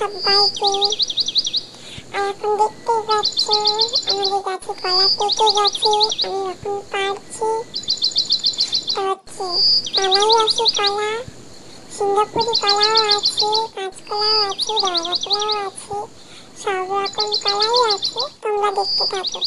আর এখন দেখতেই পাচ্ছ আমাদের গাছে কলা পেকে গেছে, আমি এখন পারছি। তো হচ্ছে, কলাই আছে কলা, সিঙ্গাপুরি কলাও আছে কাঁচকলাও আছে দরগা কলাও আছে, সব রকম কলাই আছে, তোমরা দেখতে থাকো।